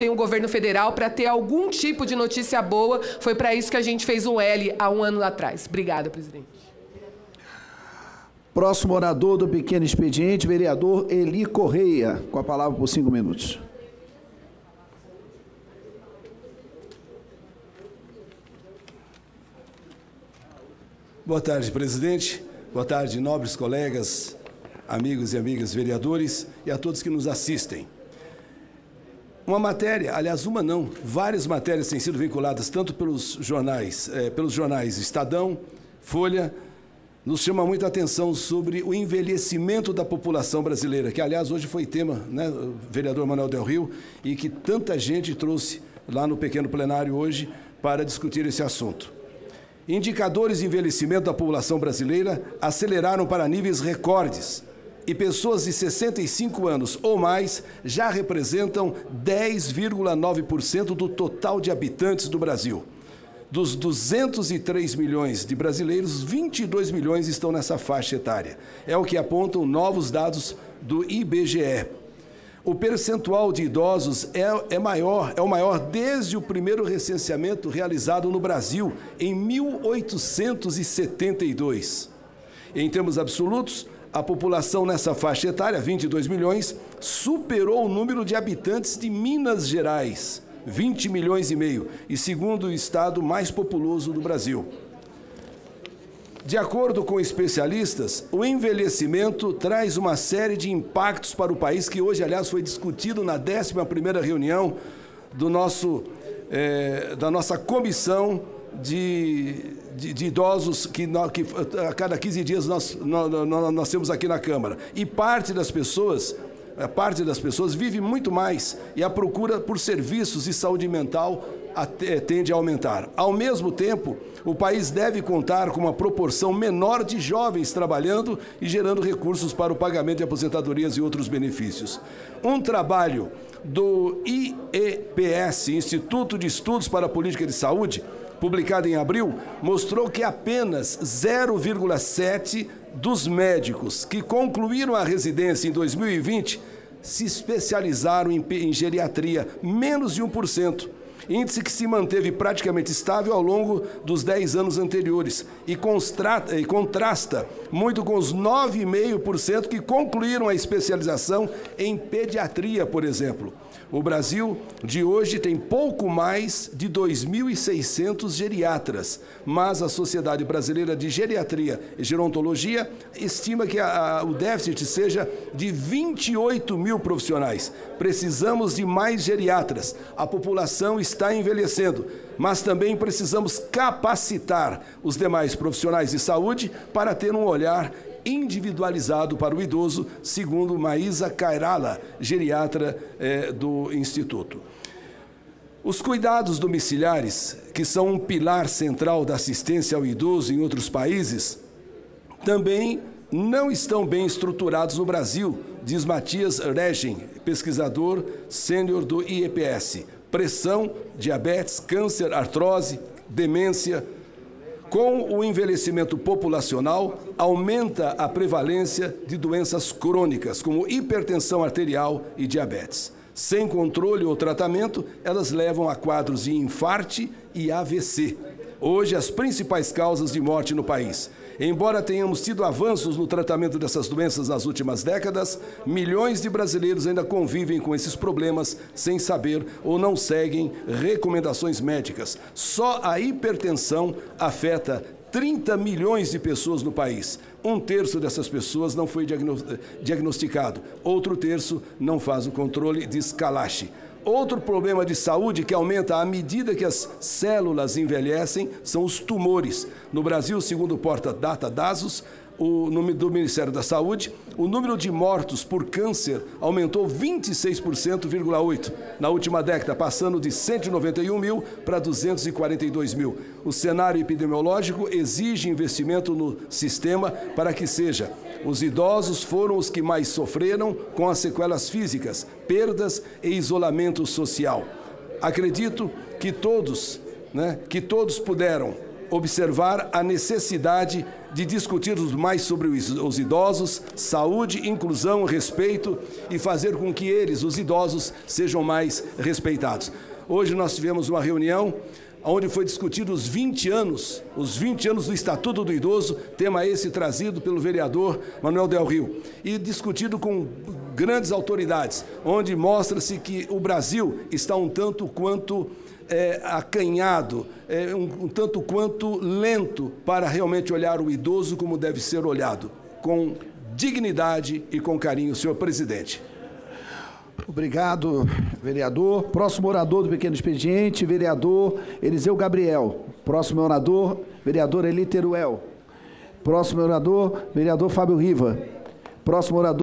tem um governo federal para ter algum tipo de notícia boa. Foi para isso que a gente fez um L há um ano atrás. Obrigada, presidente. Próximo orador do pequeno expediente, vereador Eli Correia, com a palavra por cinco minutos. Boa tarde, presidente. Boa tarde, nobres colegas, amigos e amigas vereadores e a todos que nos assistem. Uma matéria, aliás, uma não, várias matérias têm sido vinculadas tanto pelos jornais, eh, pelos jornais Estadão, Folha, nos chama muita atenção sobre o envelhecimento da população brasileira, que aliás hoje foi tema, né, vereador Manuel Del Rio, e que tanta gente trouxe lá no pequeno plenário hoje para discutir esse assunto. Indicadores de envelhecimento da população brasileira aceleraram para níveis recordes e pessoas de 65 anos ou mais já representam 10,9% do total de habitantes do Brasil. Dos 203 milhões de brasileiros, 22 milhões estão nessa faixa etária. É o que apontam novos dados do IBGE. O percentual de idosos é, é, maior, é o maior desde o primeiro recenseamento realizado no Brasil em 1872. Em termos absolutos, a população nessa faixa etária, 22 milhões, superou o número de habitantes de Minas Gerais, 20 milhões e meio, e segundo o estado mais populoso do Brasil. De acordo com especialistas, o envelhecimento traz uma série de impactos para o país, que hoje, aliás, foi discutido na 11ª reunião do nosso, é, da nossa comissão de, de, de idosos que, nós, que, a cada 15 dias nós, nós, nós temos aqui na Câmara. E parte das pessoas, a parte das pessoas vive muito mais e a procura por serviços de saúde mental tende a aumentar. Ao mesmo tempo, o país deve contar com uma proporção menor de jovens trabalhando e gerando recursos para o pagamento de aposentadorias e outros benefícios. Um trabalho do IEPS, Instituto de Estudos para a Política de Saúde, publicado em abril, mostrou que apenas 0,7 dos médicos que concluíram a residência em 2020 se especializaram em, em geriatria, menos de 1% índice que se manteve praticamente estável ao longo dos 10 anos anteriores e, e contrasta muito com os 9,5% que concluíram a especialização em pediatria, por exemplo. O Brasil de hoje tem pouco mais de 2.600 geriatras, mas a Sociedade Brasileira de Geriatria e Gerontologia estima que a, a, o déficit seja de 28 mil profissionais. Precisamos de mais geriatras. A população está envelhecendo, mas também precisamos capacitar os demais profissionais de saúde para ter um olhar individualizado para o idoso, segundo Maísa Cairala, geriatra eh, do Instituto. Os cuidados domiciliares, que são um pilar central da assistência ao idoso em outros países, também não estão bem estruturados no Brasil, diz Matias Regen, pesquisador sênior do IEPS. Pressão, diabetes, câncer, artrose, demência, com o envelhecimento populacional, aumenta a prevalência de doenças crônicas, como hipertensão arterial e diabetes. Sem controle ou tratamento, elas levam a quadros de infarte e AVC. Hoje, as principais causas de morte no país. Embora tenhamos tido avanços no tratamento dessas doenças nas últimas décadas, milhões de brasileiros ainda convivem com esses problemas sem saber ou não seguem recomendações médicas. Só a hipertensão afeta 30 milhões de pessoas no país. Um terço dessas pessoas não foi diagnosticado, outro terço não faz o controle de Scalache. Outro problema de saúde que aumenta à medida que as células envelhecem são os tumores. No Brasil, segundo o Porta Data Dasos, o do Ministério da Saúde, o número de mortos por câncer aumentou 26,8% na última década, passando de 191 mil para 242 mil. O cenário epidemiológico exige investimento no sistema para que seja. Os idosos foram os que mais sofreram com as sequelas físicas, perdas e isolamento social. Acredito que todos, né, que todos puderam observar a necessidade de discutirmos mais sobre os idosos, saúde, inclusão, respeito e fazer com que eles, os idosos, sejam mais respeitados. Hoje nós tivemos uma reunião onde foi discutido os 20 anos, os 20 anos do Estatuto do Idoso, tema esse trazido pelo vereador Manuel Del Rio, e discutido com grandes autoridades, onde mostra-se que o Brasil está um tanto quanto é, acanhado, é, um, um tanto quanto lento para realmente olhar o idoso como deve ser olhado, com dignidade e com carinho, senhor presidente. Obrigado, vereador. Próximo orador do Pequeno Expediente, vereador Eliseu Gabriel. Próximo orador, vereador Eli Teruel. Próximo orador, vereador Fábio Riva. Próximo orador.